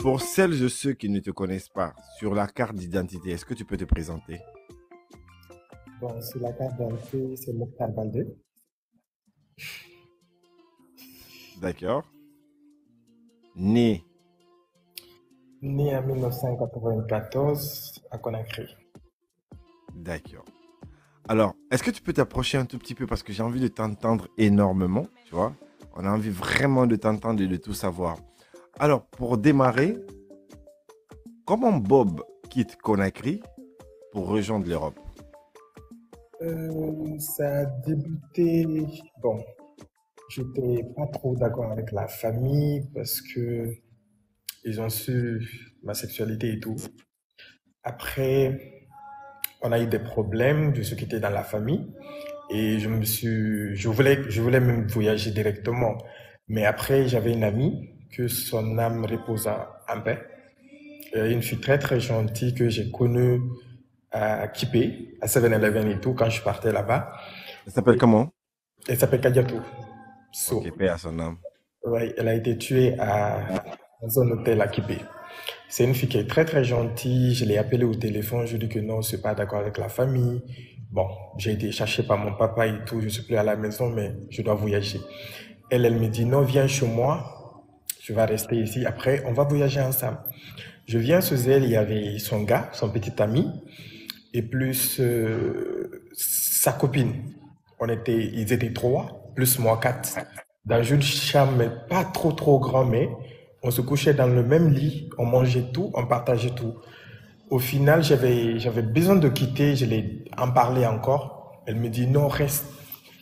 Pour celles et ceux qui ne te connaissent pas, sur la carte d'identité, est-ce que tu peux te présenter? Bon, sur la carte d'identité, c'est Mokhtar Baldé. D'accord. Né? Né en 1994 à Conakry. D'accord. Alors, est-ce que tu peux t'approcher un tout petit peu? Parce que j'ai envie de t'entendre énormément, tu vois On a envie vraiment de t'entendre et de tout savoir. Alors, pour démarrer, comment Bob quitte Conakry pour rejoindre l'Europe? Euh, ça a débuté. Bon, j'étais pas trop d'accord avec la famille parce que ils ont su ma sexualité et tout. Après, on a eu des problèmes de ce qui était dans la famille et je me suis, je voulais, je voulais même voyager directement. Mais après, j'avais une amie que son âme repose en paix. Euh, une fille très très gentille que j'ai connue à Kipé, à 7-Eleven et tout, quand je partais là-bas. Elle s'appelle comment? Elle s'appelle Kadiatou. So, paix à son âme. ouais, elle a été tuée à, dans un hôtel à Kipé. C'est une fille qui est très très gentille. Je l'ai appelée au téléphone. Je lui ai dit que non, je suis pas d'accord avec la famille. Bon, j'ai été cherché par mon papa et tout. Je suis plus à la maison, mais je dois voyager. Elle, elle me dit non, viens chez moi. Je vais rester ici. Après, on va voyager ensemble. Je viens chez elle. Il y avait son gars, son petit ami, et plus euh, sa copine. On était, ils étaient trois, plus moi quatre, dans une chambre pas trop trop grand, mais on se couchait dans le même lit, on mangeait tout, on partageait tout. Au final, j'avais j'avais besoin de quitter, je l'ai en parlé encore. Elle me dit non, reste.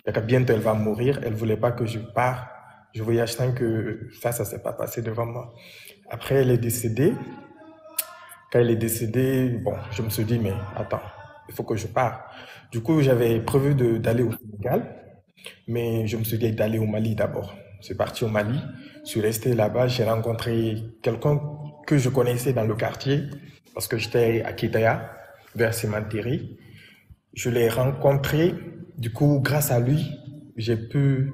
Et que bientôt elle va mourir. Elle voulait pas que je parte. Je voyage tant que ça, ça s'est pas passé devant moi. Après, elle est décédée. Quand elle est décédée, bon, je me suis dit, mais attends, il faut que je parte. Du coup, j'avais prévu d'aller au Sénégal, mais je me suis dit d'aller au Mali d'abord. Je suis parti au Mali, je suis resté là-bas, j'ai rencontré quelqu'un que je connaissais dans le quartier, parce que j'étais à Kitaya, vers Simantiri. Je l'ai rencontré, du coup, grâce à lui, j'ai pu,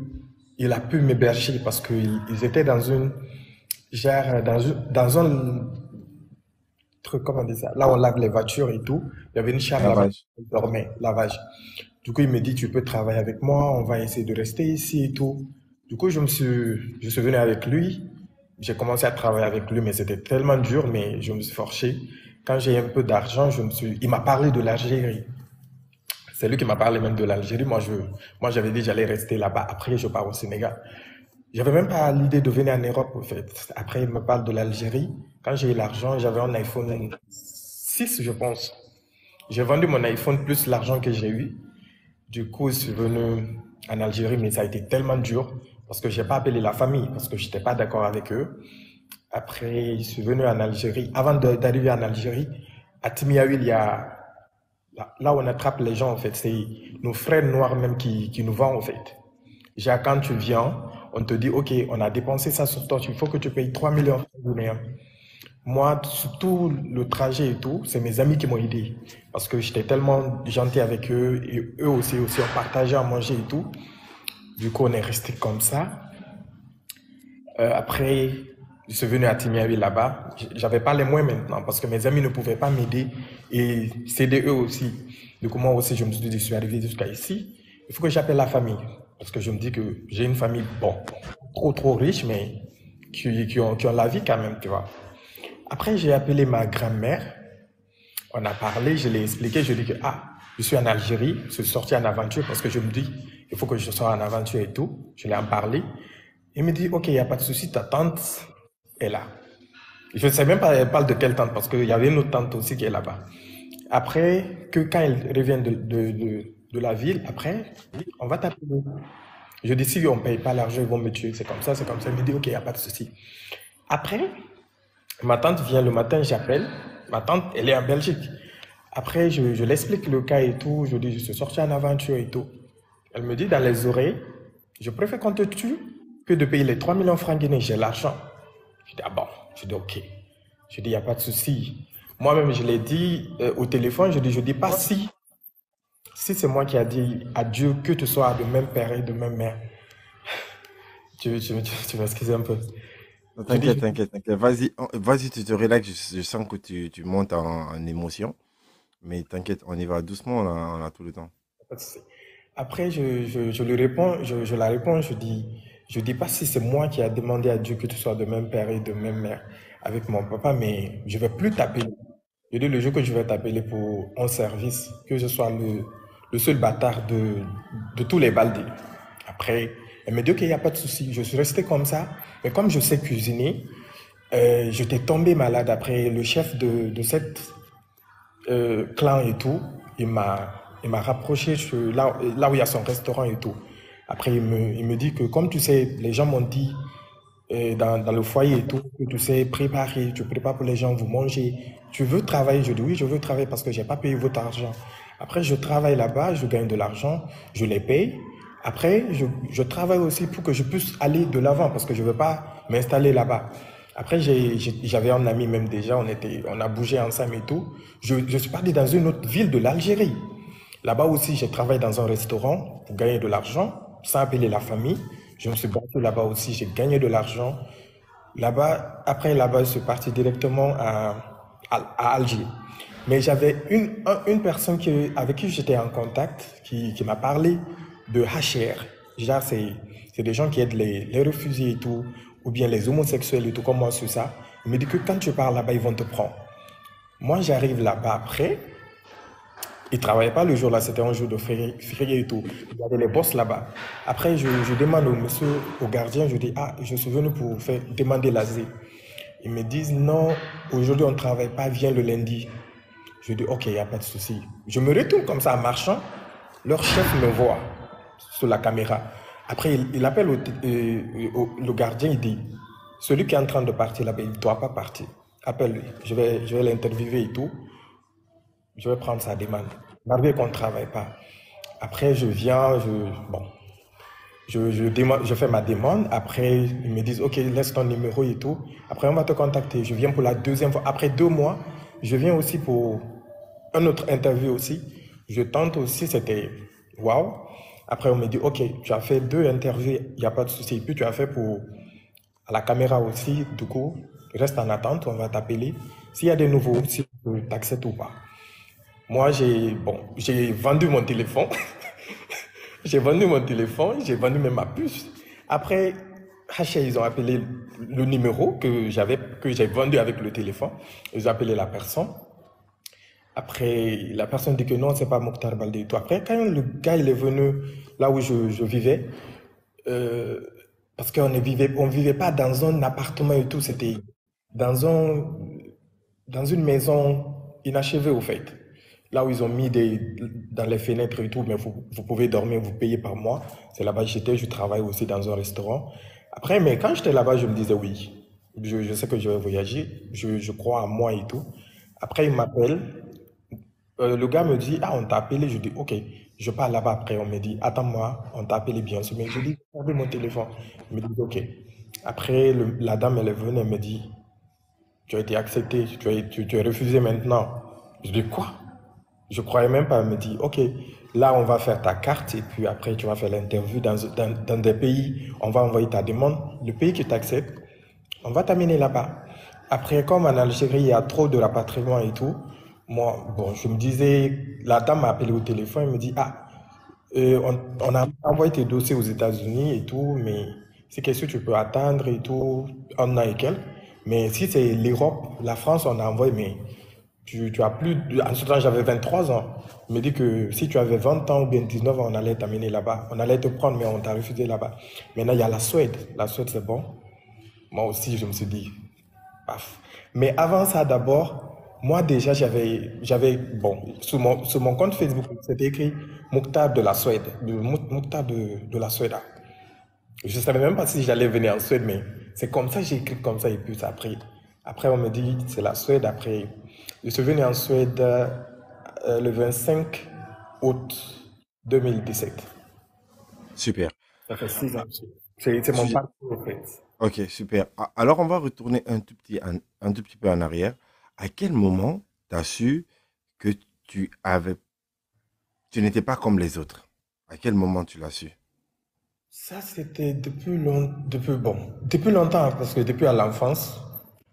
il a pu m'héberger parce qu'ils ils étaient dans une, genre, dans, une- dans un truc, comment on dit ça, là où on lave les voitures et tout. Il y avait une chambre Lavage. on dormait, lavage. Du coup, il me dit, tu peux travailler avec moi, on va essayer de rester ici et tout. Du coup, je me suis, je suis venu avec lui. J'ai commencé à travailler avec lui, mais c'était tellement dur, mais je me suis forcé. Quand j'ai un peu d'argent, je me suis, il m'a parlé de l'Algérie. C'est lui qui m'a parlé même de l'Algérie. Moi, je, moi, j'avais dit j'allais rester là-bas. Après, je pars au Sénégal. J'avais même pas l'idée de venir en Europe, en fait. Après, il me parle de l'Algérie. Quand j'ai eu l'argent, j'avais un iPhone 6, je pense. J'ai vendu mon iPhone plus l'argent que j'ai eu. Du coup, je suis venu en Algérie, mais ça a été tellement dur parce que j'ai pas appelé la famille parce que j'étais pas d'accord avec eux. Après, je suis venu en Algérie. Avant d'arriver en Algérie, à Timiaoui, il y a là, on attrape les gens, en fait. C'est nos frères noirs même qui, qui nous vendent, en fait. Déjà, quand tu viens, on te dit, OK, on a dépensé ça sur toi, il faut que tu payes 3 millions de guinéens. Moi, surtout le trajet et tout, c'est mes amis qui m'ont aidé. Parce que j'étais tellement gentil avec eux et eux aussi, aussi, on partageait à manger et tout. Du coup, on est resté comme ça. Euh, après, je suis venu à Timiaoui là-bas. J'avais pas les moyens maintenant parce que mes amis ne pouvaient pas m'aider et s'aider eux aussi. Coup, moi aussi, je me suis dit, je suis arrivé jusqu'à ici. Il faut que j'appelle la famille parce que je me dis que j'ai une famille, bon, trop, trop riche, mais qui, qui ont, qui ont la vie quand même, tu vois. Après, j'ai appelé ma grand-mère. On a parlé, je l'ai expliqué. Je lui ai dit que, ah, je suis en Algérie, je suis sorti en aventure parce que je me dis, il faut que je sois en aventure et tout. Je l'ai en parlé. Il me dit, OK, il n'y a pas de souci, ta tante est là. Je ne sais même pas, elle parle de quelle tante parce qu'il y avait une autre tante aussi qui est là-bas. Après, que quand elle revient de, de, de, la ville, après, on va t'appeler. Je dis, si on ne paye pas l'argent, ils vont me tuer. C'est comme ça, c'est comme ça. Il me dit, OK, il n'y a pas de souci. Après, Ma tante vient le matin, j'appelle. Ma tante, elle est en Belgique. Après, je, je l'explique le cas et tout. Je dis, je suis sorti en aventure et tout. Elle me dit dans les oreilles, je préfère qu'on te tue que de payer les 3 millions de francs guinéens. J'ai l'argent. Je dis, ah bon? Je dis, ok. Je dis, il n'y a pas de souci. Moi-même, je l'ai dit euh, au téléphone. Je dis, je dis pas si. Si c'est moi qui a dit à Dieu que tu sois de même père et de même mère. Tu, tu, tu, tu m'excuses un peu? T'inquiète, t'inquiète, t'inquiète. Vas-y, vas-y, tu te relaxes. Je, je sens que tu, tu montes en, en émotion. Mais t'inquiète, on y va doucement, on a, on a tout le temps. Après, je, je, je lui réponds, je, je la réponds, je dis, je dis pas si c'est moi qui a demandé à Dieu que tu sois de même père et de même mère avec mon papa, mais je vais plus t'appeler. Je dis le jour que je vais t'appeler pour un service, que je sois le, seul bâtard de, tous les baldés. Après, elle me dit, OK, il n'y a pas de souci. Je suis resté comme ça. Mais comme je sais cuisiner, euh, j'étais tombé malade après le chef de, de cette euh, clan et tout, il m'a, rapproché là où il y a son restaurant et tout. Après, il me, il me dit que, comme tu sais, les gens m'ont dit euh, dans, dans le foyer et tout, que tu sais préparer, tu prépares pour les gens, vous mangez. Tu veux travailler? Je dis oui, je veux travailler parce que j'ai pas payé votre argent. Après, je travaille là-bas, je gagne de l'argent, je les paye. Après, je, je travaille aussi pour que je puisse aller de l'avant parce que je veux pas m'installer là-bas. Après, j'avais un ami même déjà, on était, on a bougé ensemble et tout. Je, je suis parti dans une autre ville de l'Algérie. Là-bas aussi, j'ai travaillé dans un restaurant pour gagner de l'argent, sans appeler la famille. Je me suis battu là-bas aussi, j'ai gagné de l'argent. Là-bas, après là-bas, je suis parti directement à, à, Alger. Mais j'avais une, un- une personne qui, avec qui j'étais en contact qui, qui m'a parlé de HR. Genre, c'est des gens qui aident les, les réfugiés et tout, ou bien les homosexuels et tout, comme moi, sur ça. Il me dit que quand tu pars là-bas, ils vont te prendre. Moi, j'arrive là-bas après. Ils ne travaillaient pas le jour-là, c'était un jour de férié, et tout. Il y avait les boss là-bas. Après, je, demande au monsieur, au gardien, je dis, ah, je suis venu pour faire demander l'asile. Ils me disent, non, aujourd'hui on ne travaille pas, viens le lundi. Je dis, ok, il n'y a pas de souci. Je me retourne comme ça en marchant. Leur chef me voit sur la caméra. Après, il, appelle euh, le gardien, il dit, celui qui est en train de partir là-bas, il ne doit pas partir. Appelle-lui. Je vais, je vais l'interviewer et tout. Je vais prendre sa demande. Malgré qu'on ne travaille pas. Après, je viens, je, bon, je, je, fais ma demande. Après, ils me disent, OK, laisse ton numéro et tout. Après, on va te contacter. Je viens pour la deuxième fois. Après deux mois, je viens aussi pour un autre interview aussi. Je tente aussi, c'était waouh. Après, on me dit, OK, tu as fait deux interviews, il n'y a pas de souci. Puis tu as fait pour à la caméra aussi. Du coup, reste en attente, on va t'appeler. S'il y a des nouveaux, si tu acceptes ou pas. Moi, j'ai bon, vendu mon téléphone. J'ai vendu mon téléphone, j'ai vendu même ma puce. Après, ils ont appelé le numéro que j'avais, que j'ai vendu avec le téléphone. Ils ont appelé la personne. Après, la personne dit que non, c'est pas Mokhtar Baldé et tout. Après, quand le gars, est venu là où je, je vivais, euh, parce qu'on ne vivait, on vivait pas dans un appartement et tout, c'était dans un, dans une maison inachevée au fait. Là où ils ont mis des, dans les fenêtres et tout, mais vous, vous pouvez dormir, vous payez par mois. C'est là-bas que j'étais, je travaille aussi dans un restaurant. Après, mais quand j'étais là-bas, je me disais oui, je, je sais que je vais voyager, je, je crois en moi et tout. Après, il m'appelle, euh, le gars me dit, ah, on t'a appelé, je dis, ok, je pars là-bas après, on me dit, attends-moi, on t'a appelé bien sûr, mais je dis, j'ai mon téléphone. Il me dit, ok. Après, la dame, elle est venue, elle me dit, tu as été accepté, tu as, tu, tu es refusé maintenant. Je dis, quoi? Je croyais même pas. Me dit, OK, là, on va faire ta carte et puis après, tu vas faire l'interview dans, dans, dans des pays. On va envoyer ta demande. Le pays qui t'accepte, on va t'amener là-bas. Après, comme en Algérie, il y a trop de rapatriement et tout, moi, bon, je me disais, la dame m'a appelé au téléphone, elle me dit, ah, euh, on, on a envoyé tes dossiers aux États-Unis et tout, mais c'est qu'est-ce que tu peux attendre et tout, un an et quelques. Mais si c'est l'Europe, la France, on a envoyé, mais tu, tu as plus. En ce temps, j'avais 23 ans. Il me dit que si tu avais 20 ans ou bien 19 ans, on allait t'amener là-bas. On allait te prendre, mais on t'a refusé là-bas. Maintenant, il y a la Suède. La Suède, c'est bon. Moi aussi, je me suis dit, paf. Mais avant ça, d'abord, moi déjà, j'avais, j'avais, bon, sur mon, sur mon compte Facebook, c'était écrit Mokhtar de la Suède, de, de, la Suède. Je savais même pas si j'allais venir en Suède, mais c'est comme ça, j'ai écrit comme ça, et puis après, après on me dit, c'est la Suède, après, je suis venu en Suède euh, le 25 août 2017. Super. Ça fait six ans. C'est mon parcours, en fait. Ok, super. Alors, on va retourner un tout petit, un, un tout petit peu en arrière. À quel moment tu as su que tu avais, tu n'étais pas comme les autres? À quel moment tu l'as su? Ça, c'était depuis long, depuis, bon, depuis longtemps, parce que depuis à l'enfance,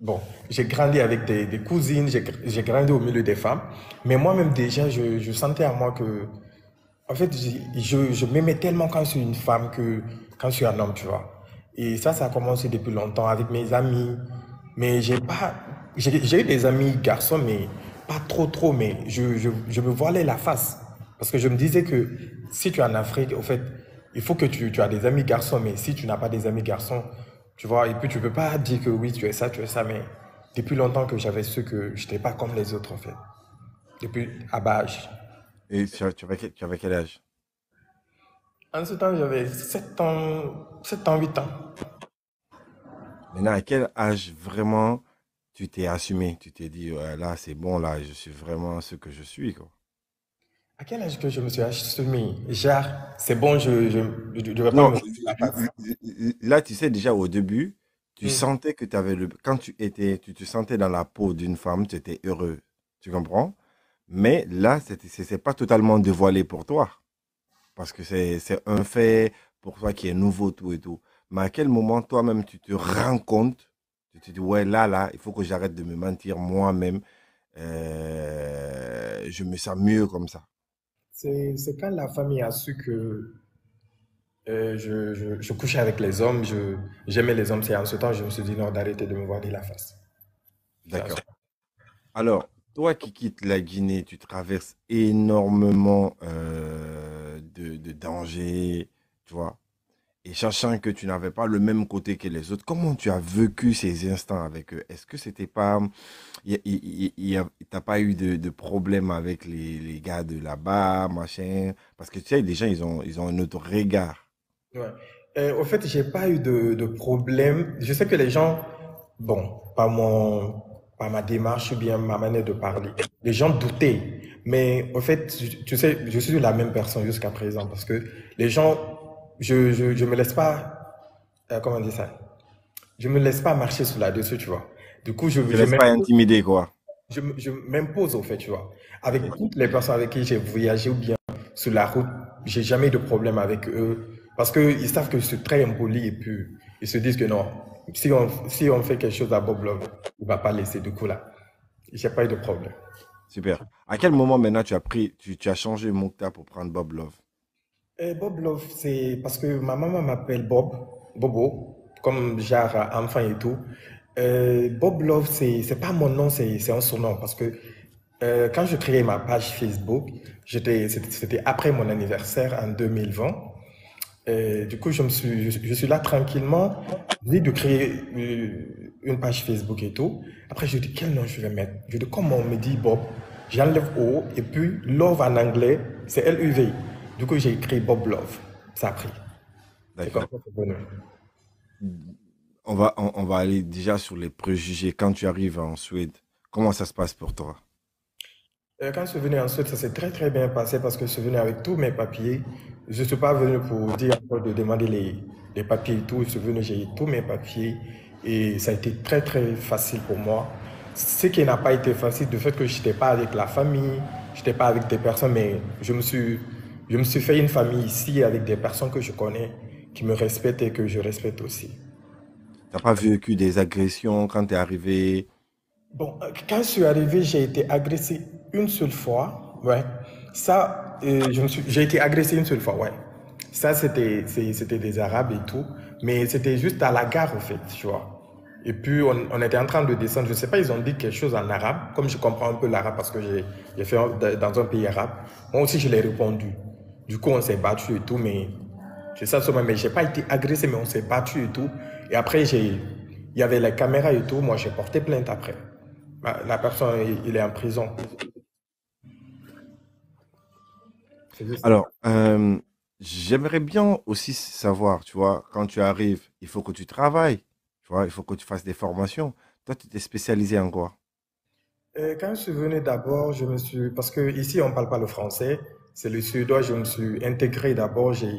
bon, j'ai grandi avec des, cousines, j'ai grandi au milieu des femmes, mais moi-même déjà, je, je sentais à moi que, en fait, je, je, m'aimais tellement quand je suis une femme que quand je suis un homme, tu vois. Et ça, ça a commencé depuis longtemps avec mes amis, mais j'ai pas, j'ai eu des amis garçons, mais pas trop, trop, mais je, je, je me voilais la face. Parce que je me disais que si tu es en Afrique, au fait, il faut que tu, tu as des amis garçons, mais si tu n'as pas des amis garçons, tu vois, et puis tu peux pas dire que oui, tu es ça, tu es ça, mais depuis longtemps que j'avais su que je n'étais pas comme les autres, en fait. Depuis à bas âge. Et tu, avais, quel tu avais quel âge? En ce temps, j'avais 7 ans, 7 ans, 8 ans. Maintenant, à quel âge vraiment tu t'es assumé? Tu t'es dit, Ouais, là, c'est bon, là, je suis vraiment ce que je suis, quoi. À quel âge que je me suis assumé? Genre, c'est bon, je, je, je, je vais pas Non, me là, tu sais, déjà au début, tu Hmm. sentais que tu avais le... Quand tu étais, tu te sentais dans la peau d'une femme, tu étais heureux. Tu comprends? Mais là, c'est c'est pas totalement dévoilé pour toi. Parce que c'est c'est un fait pour toi qui est nouveau, tout et tout. Mais à quel moment toi-même tu te rends compte, tu te dis, ouais, là, là, il faut que j'arrête de me mentir moi-même. Euh, je me sens mieux comme ça? C'est, quand la famille a su que euh, je, je, je couchais avec les hommes, j'aimais les hommes, c'est en ce temps je me suis dit non, d'arrêter de me voiler la face. D'accord. Alors, toi qui quittes la Guinée, tu traverses énormément euh, de, de dangers, tu vois. Et sachant que tu n'avais pas le même côté que les autres, comment tu as vécu ces instants avec eux? Est-ce que c'était pas, t'as pas eu de, de problème avec les, gars de là-bas, machin? Parce que tu sais, les gens, ils ont, un autre regard. Ouais. Euh, au fait, j'ai pas eu de, de problème. Je sais que les gens, bon, par mon, par ma démarche ou bien ma manière de parler, les gens doutaient. Mais au fait, tu sais, je suis la même personne jusqu'à présent parce que les gens, je, je, je me laisse pas, euh, comment on dit ça? Je me laisse pas marcher sous la dessus, tu vois. Du coup, je, je laisses pas intimider, quoi. je, m'impose au fait, tu vois. Avec toutes les personnes avec qui j'ai voyagé ou bien sur la route, j'ai jamais de problème avec eux parce qu'ils savent que je suis très impoli et puis ils se disent que non, si on, si on fait quelque chose à Bob Love, il va pas laisser. Du coup, là, j'ai pas eu de problème. Super. À quel moment maintenant tu as pris, tu, tu as changé Moukta pour prendre Bob Love? Et Bob Love, c'est parce que ma maman m'appelle Bob, Bobo, comme genre enfant et tout. Euh, Bob Love, c'est pas mon nom, c'est un surnom parce que euh, quand je créais ma page Facebook, c'était après mon anniversaire en 2020. Et du coup, je me suis je, je suis là tranquillement, j'ai dit de créer euh, une page Facebook et tout. Après, je dis quel nom je vais mettre? Je dis comme on me dit Bob, j'enlève O et puis Love en anglais, c'est L-U-V. Du coup, j'ai écrit Bob Love. Ça a pris. D'accord. On va, on, va aller déjà sur les préjugés. Quand tu arrives en Suède, comment ça se passe pour toi? Euh, Quand je suis venu ensuite, ça s'est très très bien passé parce que je suis venu avec tous mes papiers. Je ne suis pas venu pour dire de demander les, les papiers et tout. Je suis venu, j'ai eu tous mes papiers et ça a été très très facile pour moi. Ce qui n'a pas été facile, du fait que je n'étais pas avec la famille, je n'étais pas avec des personnes, mais je me suis, je me suis fait une famille ici avec des personnes que je connais, qui me respectent et que je respecte aussi. T'as pas vécu des agressions quand tu es arrivé? Bon, euh, quand je suis arrivé, j'ai été agressé une seule fois. Ouais. Ça, euh, j'ai été agressé une seule fois, ouais. Ça, c'était, des Arabes et tout. Mais c'était juste à la gare, en fait, tu vois. Et puis, on, on était en train de descendre. Je sais pas, ils ont dit quelque chose en arabe. Comme je comprends un peu l'arabe parce que j'ai, fait dans un pays arabe. Moi aussi, je l'ai répondu. Du coup, on s'est battu et tout, mais c'est ça seulement. Mais j'ai pas été agressé, mais on s'est battu et tout. Et après, j'ai, il y avait les caméras et tout. Moi, j'ai porté plainte après. Bah, La personne, il est en prison. Alors, euh, j'aimerais bien aussi savoir, tu vois, quand tu arrives, il faut que tu travailles, tu vois, il faut que tu fasses des formations. Toi, tu t'es spécialisé en quoi? Euh, quand je suis venu d'abord, je me suis, parce que ici on parle pas le français, c'est le suédois, je me suis intégré d'abord, j'ai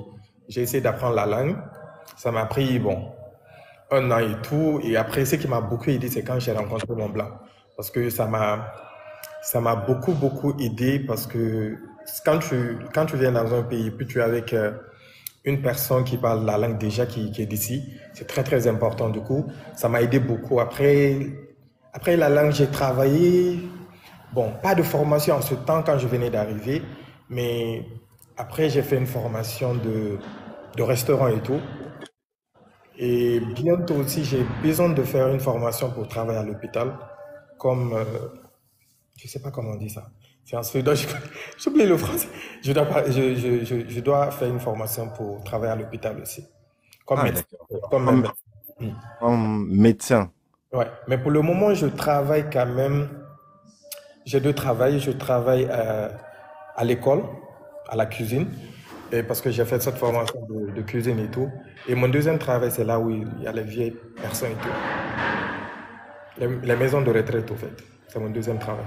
essayé d'apprendre la langue. Ça m'a pris, bon, un an et tout. Et après, ce qui m'a beaucoup aidé, c'est quand j'ai rencontré mon blanc. Parce que ça m'a, ça m'a beaucoup, beaucoup aidé parce que quand tu, quand tu viens dans un pays, puis tu es avec euh, une personne qui parle la langue déjà qui, qui est d'ici. C'est très, très important. Du coup, ça m'a aidé beaucoup. Après, après la langue, j'ai travaillé. Bon, pas de formation en ce temps quand je venais d'arriver, mais après, j'ai fait une formation de, de restaurant et tout. Et bientôt aussi, j'ai besoin de faire une formation pour travailler à l'hôpital, comme, euh, je sais pas comment on dit ça. C'est en suédois, j'oublie le français. Je dois, pas- je, je, je, je dois faire une formation pour travailler à l'hôpital aussi. Comme Ah, médecin. Comme Comme, médecin. Mm. comme médecin. Ouais. Mais pour le moment, je travaille quand même. J'ai deux travails. Je travaille euh, à l'école, à la cuisine, et parce que j'ai fait cette formation de, de cuisine et tout. Et mon deuxième travail, c'est là où il y a les vieilles personnes et tout. Les, les maisons de retraite, au fait. C'est mon deuxième travail.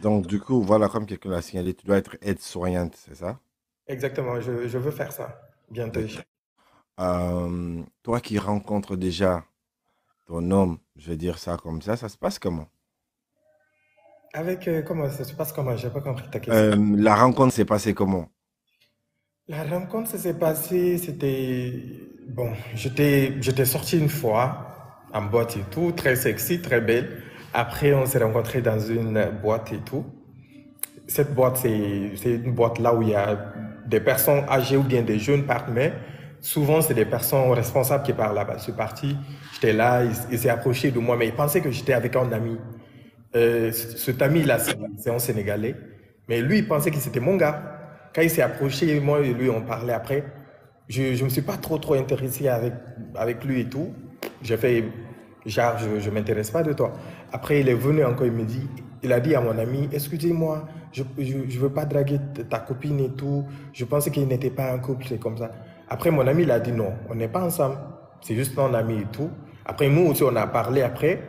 Donc, du coup, voilà, comme quelqu'un l'a signalé, tu dois être aide-soignante, c'est ça? Exactement. Je, je veux faire ça bientôt. Euh, toi qui rencontres déjà ton homme, je vais dire ça comme ça, ça se passe comment? Avec, euh, comment ça se passe comment? J'ai pas compris ta question. Euh, la rencontre s'est passée comment? La rencontre, ça s'est passé, c'était... Bon, j'étais, sorti une fois en boîte et tout, très sexy, très belle. Après, on s'est rencontrés dans une boîte et tout. Cette boîte, c'est, une boîte là où il y a des personnes âgées ou bien des jeunes partent, mais souvent, c'est des personnes responsables qui parlent là-bas. Suis parti, j'étais là, il, il s'est approché de moi, mais il pensait que j'étais avec un ami. Euh, cet ami-là, c'est un Sénégalais, mais lui, il pensait que c'était mon gars. Quand il s'est approché, moi et lui, on parlait après. Je ne me suis pas trop, trop intéressé avec, avec lui et tout. J'ai fait, genre, je ne m'intéresse pas de toi. Après, il est venu encore, il me dit, il a dit à mon ami, excusez-moi, je ne veux pas draguer ta copine et tout. Je pensais qu'il n'était pas un couple, c'est comme ça. Après, mon ami, il a dit non, on n'est pas ensemble. C'est juste un ami et tout. Après, nous aussi, on a parlé après.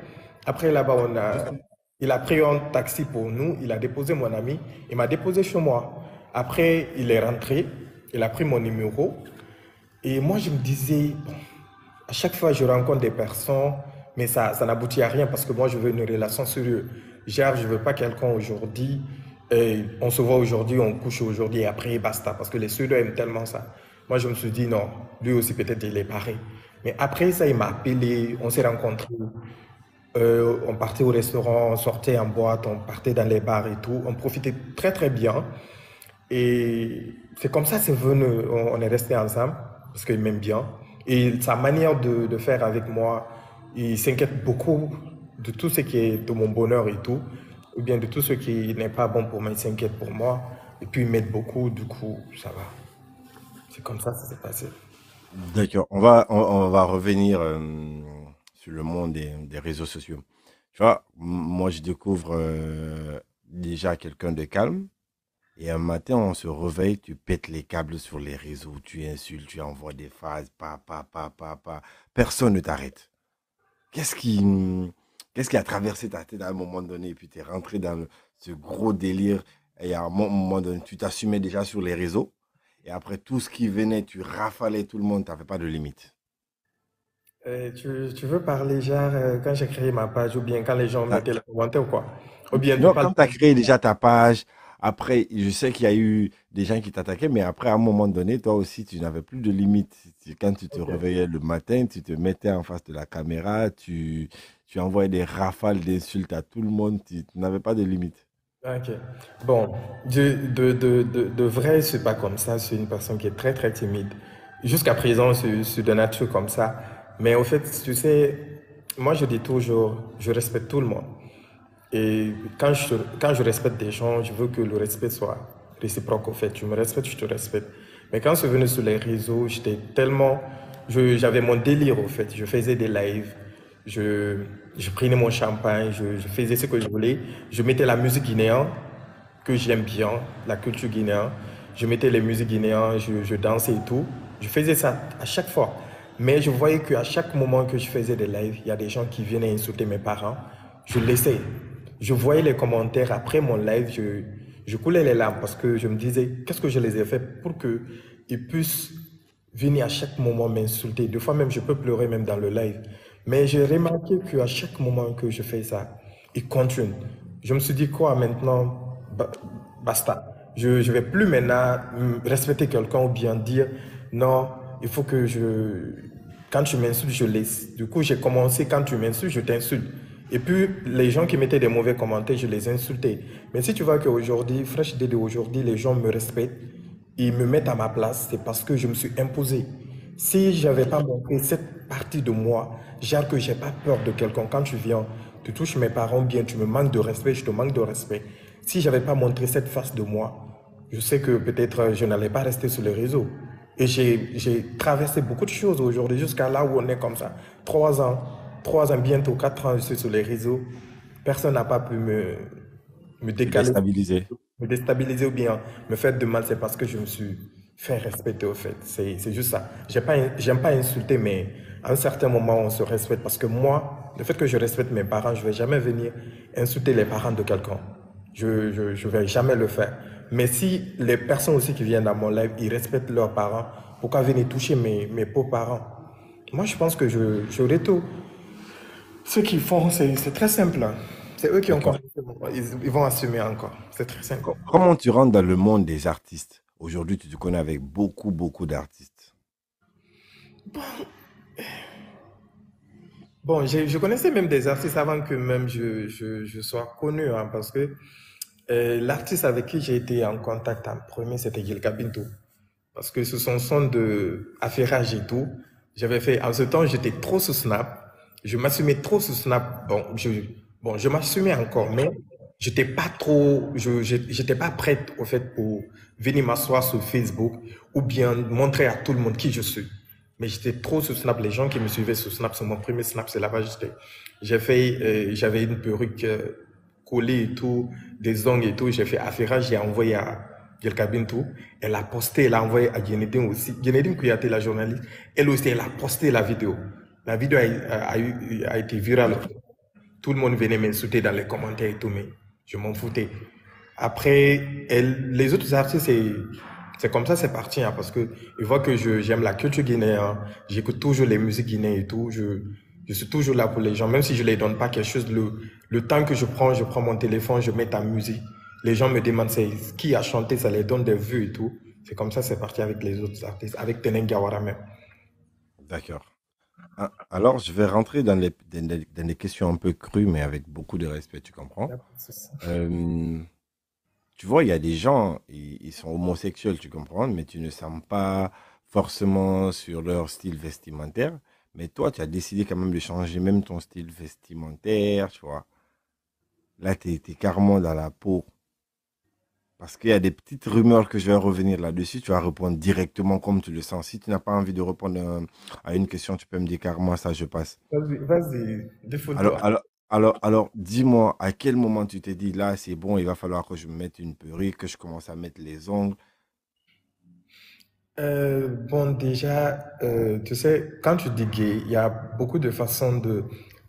Après, là-bas, on a, il a pris un taxi pour nous, il a déposé mon ami, il m'a déposé chez moi. Après, il est rentré, il a pris mon numéro. Et moi, je me disais, à chaque fois, je rencontre des personnes, mais ça, ça n'aboutit à rien parce que moi, je veux une relation sérieuse. Genre, je veux pas quelqu'un aujourd'hui, on se voit aujourd'hui, on couche aujourd'hui et après, basta. Parce que les Suédois aiment tellement ça. Moi, je me suis dit, non, lui aussi, peut-être, il est pareil. Mais après ça, il m'a appelé, on s'est rencontrés. Euh, on partait au restaurant, on sortait en boîte, on partait dans les bars et tout. On profitait très, très bien. Et c'est comme ça, c'est venu. On, est resté ensemble parce qu'il m'aime bien. Et sa manière de, faire avec moi, il s'inquiète beaucoup de tout ce qui est de mon bonheur et tout, ou bien de tout ce qui n'est pas bon pour moi, il s'inquiète pour moi. Et puis il m'aide beaucoup, du coup, ça va. C'est comme ça que ça s'est passé. D'accord. On va, on, va revenir euh, sur le monde des, des réseaux sociaux. Tu vois, moi, je découvre euh, déjà quelqu'un de calme. Et un matin, on se réveille, tu pètes les câbles sur les réseaux, tu insultes, tu envoies des phrases, pa, pa, pa, pa, pa. Personne ne t'arrête. Qu'est-ce qui, qu'est-ce qui a traversé ta tête à un moment donné, et puis tu es rentré dans le- ce gros délire, et à un mo- moment donné, tu t'assumais déjà sur les réseaux, et après tout ce qui venait, tu rafalais tout le monde, tu n'avais pas de limite. Euh, tu, tu veux parler, genre, euh, quand j'ai créé ma page, ou bien quand les gens Ah, mettaient les commentaires ou quoi? Ou bien Non, quand tu as créé déjà ta page, après, je sais qu'il y a eu des gens qui t'attaquaient, mais après, à un moment donné, toi aussi, tu n'avais plus de limite. Tu- Quand tu te réveillais le matin, tu te mettais en face de la caméra, tu, tu envoyais des rafales d'insultes à tout le monde, tu, tu n'avais pas de limite. Ok. Bon, de, de, de, de, vrai, c'est pas comme ça. C'est une personne qui est très, très timide. Jusqu'à présent, c'est de nature comme ça. Mais au fait, tu sais, moi, je dis toujours, je respecte tout le monde. Et quand je, respecte des gens, je veux que le respect soit réciproque, au fait. Tu me respectes, je te respecte. Mais quand c'est venu sur les réseaux, j'étais tellement... J'avais mon délire, au fait. Je faisais des lives. Je, prenais mon champagne. Je, faisais ce que je voulais. Je mettais la musique guinéenne, que j'aime bien, la culture guinéenne. Je mettais les musiques guinéennes, je, dansais et tout. Je faisais ça à chaque fois. Mais je voyais qu'à chaque moment que je faisais des lives, il y a des gens qui venaient insulter mes parents. Je laissais. Je voyais les commentaires après mon live, je, coulais les larmes parce que je me disais, qu'est-ce que je les ai fait pour qu'ils puissent venir à chaque moment m'insulter? Des fois même, je peux pleurer même dans le live. Mais j'ai remarqué qu'à chaque moment que je fais ça, ils continuent. Je me suis dit quoi maintenant? Ba- Basta. Je ne vais plus maintenant respecter quelqu'un ou bien dire non, il faut que je... Quand tu m'insultes, je laisse. Du coup, j'ai commencé, quand tu m'insultes, je t'insulte. Et puis, les gens qui mettaient des mauvais commentaires, je les insultais. Mais si tu vois qu'aujourd'hui, Fresh Day d'aujourd'hui, les gens me respectent, ils me mettent à ma place, c'est parce que je me suis imposé. Si j'avais pas montré cette partie de moi, genre que j'ai pas peur de quelqu'un, quand tu viens, tu touches mes parents bien, tu me manques de respect, je te manque de respect. Si j'avais pas montré cette face de moi, je sais que peut-être je n'allais pas rester sur les réseaux. Et j'ai traversé beaucoup de choses aujourd'hui, jusqu'à là où on est comme ça. Trois ans, trois ans, bientôt quatre ans, je suis sur les réseaux. Personne n'a pas pu me, me décaler. Déstabiliser. Me déstabiliser ou bien me faire de mal, c'est parce que je me suis fait respecter au fait. C'est juste ça. J'aime pas, pas insulter, mais à un certain moment, on se respecte. Parce que moi, le fait que je respecte mes parents, je vais jamais venir insulter les parents de quelqu'un. Je ne je, vais jamais le faire. Mais si les personnes aussi qui viennent dans mon live, ils respectent leurs parents, pourquoi venir toucher mes, mes pauvres parents Moi, je pense que je, je tout. Ce qu'ils font, c'est très simple. Hein. C'est eux qui ont encore. Ils, ils, vont assumer encore. C'est très simple. Comment tu rentres dans le monde des artistes? Aujourd'hui, tu te connais avec beaucoup, beaucoup d'artistes. Bon, bon je, connaissais même des artistes avant que même je, je, je sois connu, hein, parce que euh, l'artiste avec qui j'ai été en contact en premier, c'était Yelka Bintou. Parce que ce son son de affairage et tout, j'avais fait, en ce temps, j'étais trop sous Snap. Je m'assumais trop sous Snap. Bon, je, bon, je m'assumais encore, mais j'étais pas trop, je, j'étais pas prête, au fait, pour venir m'asseoir sur Facebook ou bien montrer à tout le monde qui je suis. Mais j'étais trop sur Snap. Les gens qui me suivaient sur Snap, c'est mon premier Snap, c'est là-bas, j'ai fait, euh, j'avais une perruque, euh, collé et tout, des ongles et tout. J'ai fait affaire, j'ai envoyé à Yelka tout. Elle a posté, elle a envoyé à Yenedine aussi. Yenedine Kouyaté, la journaliste, elle aussi, elle a posté la vidéo. La vidéo a, été virale. Tout le monde venait m'insulter dans les commentaires et tout, mais je m'en foutais. Après, les autres artistes, c'est, c'est comme ça, c'est parti, hein, parce que ils voient que j'aime la culture guinéenne, j'écoute toujours les musiques guinéennes et tout, je, suis toujours là pour les gens, même si je ne les donne pas quelque chose. Le, temps que je prends, je prends mon téléphone, je mets ta musique. Les gens me demandent qui a chanté, ça les donne des vues et tout. C'est comme ça, c'est parti avec les autres artistes, avec Tenen Gawara même. D'accord. Ah, alors, je vais rentrer dans les, dans les, questions un peu crues, mais avec beaucoup de respect, tu comprends? Euh, Tu vois, il y a des gens, ils, ils, sont homosexuels, tu comprends, mais tu ne sens pas forcément sur leur style vestimentaire. Mais toi, tu as décidé quand même de changer même ton style vestimentaire, tu vois. Là, tu es, carrément dans la peau. Parce qu'il y a des petites rumeurs que je vais revenir là-dessus. Tu vas répondre directement comme tu le sens. Si tu n'as pas envie de répondre euh, à une question, tu peux me dire carrément ça, je passe. Vas-y, vas-y, alors, alors, alors, alors dis-moi, à quel moment tu t'es dit, là, c'est bon, il va falloir que je me mette une perruque, que je commence à mettre les ongles, euh, bon, déjà, euh, tu sais, quand tu dis gay, il y a beaucoup de façons de.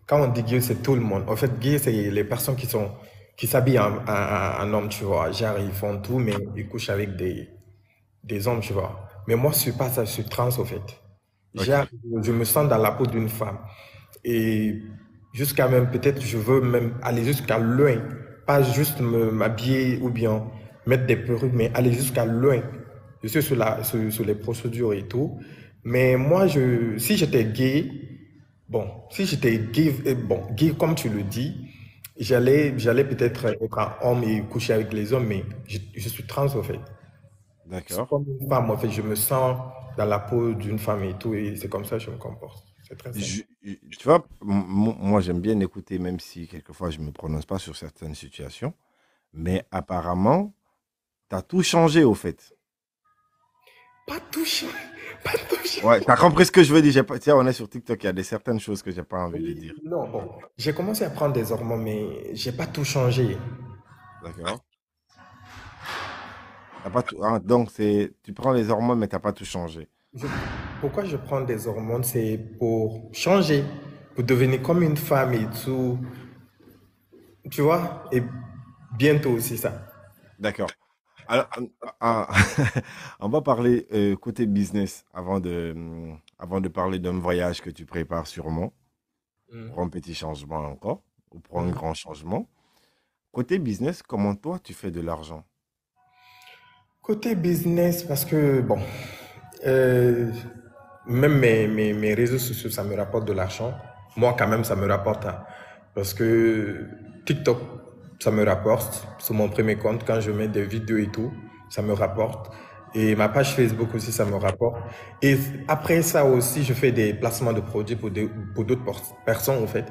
Quand on dit gay, c'est tout le monde. En fait, gay, c'est les personnes qui sont qui s'habillent en, en, homme, tu vois. Genre, ils font tout, mais ils couchent avec des, des hommes, tu vois. Mais moi, je suis pas ça, je suis trans, en fait. Genre, je me sens dans la peau d'une femme. Et jusqu'à même, peut-être, je veux même aller jusqu'à loin. Pas juste m'habiller ou bien mettre des perruques, mais aller jusqu'à loin je suis sur, la, sur, les procédures et tout. Mais moi, je, si j'étais gay, bon, si j'étais gay, euh, bon, gay comme tu le dis, j'allais, j'allais peut-être être un homme et coucher avec les hommes, mais je, je suis trans en fait. D'accord. Comme une femme, en fait, je me sens dans la peau d'une femme et tout, et c'est comme ça que je me comporte. C'est très simple. tu vois, moi j'aime bien écouter, même si quelquefois je ne me prononce pas sur certaines situations, mais apparemment, tu as tout changé au fait. Pas touché. Pas touché. Ouais, t'as compris ce que je veux dire. Pas... Tiens, on est sur TikTok, il y a des certaines choses que j'ai pas envie de dire. Non, bon. J'ai commencé à prendre des hormones, mais j'ai pas tout changé. D'accord. Pas tout... Ah, donc, c'est... tu prends les hormones, mais t'as pas tout changé. Pourquoi je prends des hormones? C'est pour changer, pour devenir comme une femme et tout. Tu vois? Et bientôt aussi ça. D'accord. Alors, ah, on va parler euh, côté business avant de, hum, avant de parler d'un voyage que tu prépares sûrement mmh. pour un petit changement encore ou pour un mmh. grand changement. Côté business, comment toi tu fais de l'argent? Côté business, parce que bon, Euh, même mes, mes, mes réseaux sociaux, ça me rapporte de l'argent. Moi, quand même, ça me rapporte. hein. parce que TikTok, ça me rapporte. Sur mon premier compte, quand je mets des vidéos et tout, ça me rapporte. Et ma page Facebook aussi, ça me rapporte. Et après ça aussi, je fais des placements de produits pour pour d'autres pers- personnes, en fait.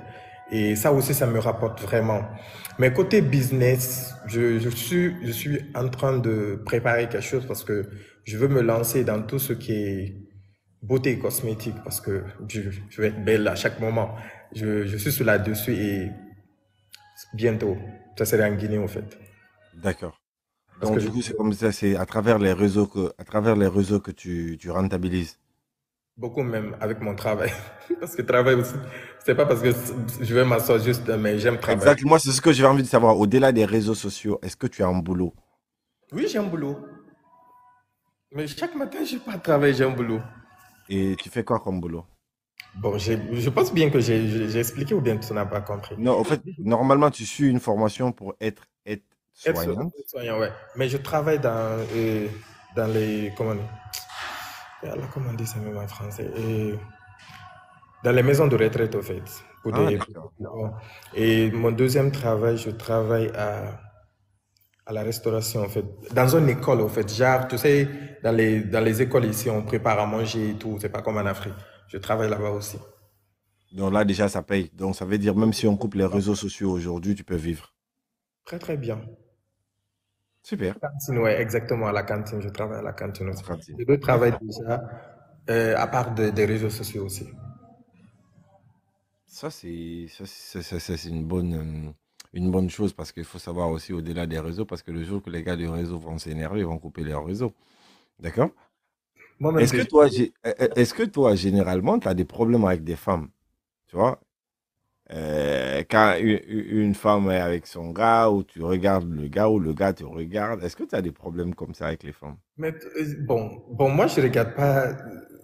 Et ça aussi, ça me rapporte vraiment. Mais côté business, je, je suis, je suis en train de préparer quelque chose parce que je veux me lancer dans tout ce qui est beauté et cosmétique parce que je, je vais être belle à chaque moment. Je, je suis sur là-dessus et bientôt, ça sera en Guinée, en fait. D'accord. Parce Donc, que du coup, c'est comme ça, c'est à travers les réseaux que, à travers les réseaux que tu, tu rentabilises. Beaucoup même avec mon travail. Parce que travail aussi, c'est pas parce que je vais m'asseoir juste, mais j'aime travailler. Exact. Moi, c'est ce que j'ai envie de savoir. Au-delà des réseaux sociaux, est-ce que tu as un boulot? Oui, j'ai un boulot. Mais chaque matin, je pas travailler, j'ai un boulot. Et tu fais quoi comme boulot? Bon, je pense bien que j'ai expliqué ou bien tu n'as pas compris. Non, en fait, normalement, tu suis une formation pour être Être so- soignante. soignant, ouais. Mais je travaille dans, euh, dans les. Comment on dit là, comment on dit ça même en français Euh, Dans les maisons de retraite, au fait. Pour Ah, des, et mon deuxième travail, je travaille à, à la restauration, en fait. Dans une école, en fait. Genre, tu sais, dans les, dans les écoles ici, on prépare à manger et tout. C'est pas comme en Afrique. Je travaille là-bas aussi. Donc là, déjà, ça paye. Donc, ça veut dire, même si on coupe les réseaux sociaux aujourd'hui, tu peux vivre. Très, très bien. Super. Cantine, ouais, exactement, à la cantine. Je travaille à la cantine aussi. Cantine. Je dois travailler déjà, euh, à part de- des réseaux sociaux aussi. Ça, c'est une bonne, euh, une bonne chose parce qu'il faut savoir aussi au-delà des réseaux, parce que le jour que les gars du réseau vont s'énerver, ils vont couper leur réseau. D'accord? Est-ce que toi, est-ce que toi, généralement, tu as des problèmes avec des femmes? Tu vois? Euh, quand une, femme est avec son gars, ou tu regardes le gars, ou le gars te regarde, est-ce que tu as des problèmes comme ça avec les femmes? Mais euh, bon, bon, moi je regarde pas,